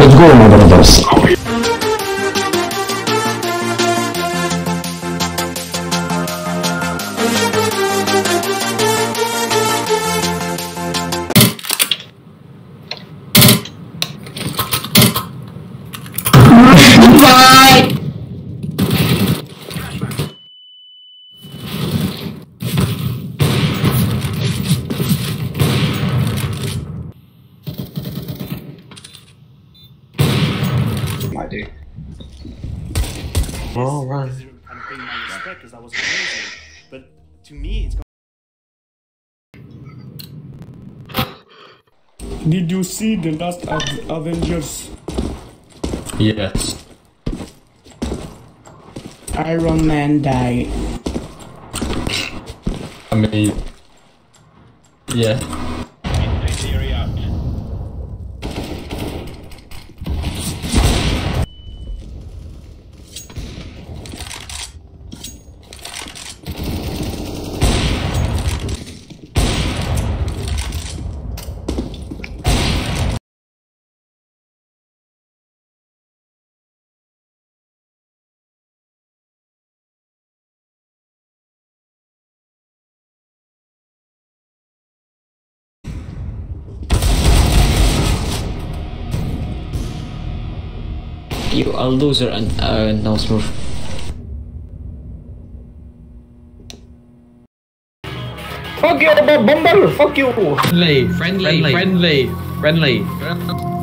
Опять голым обрадовался. Bye. My dude. All right. I'm paying my respect because that was amazing. But to me, it's Did you see the last Av- Avengers? Yes. Iron Man died. I mean, yeah. You are loser and uh, no smurf. Fuck you, Bumble! Fuck you! Friendly, friendly, friendly, friendly.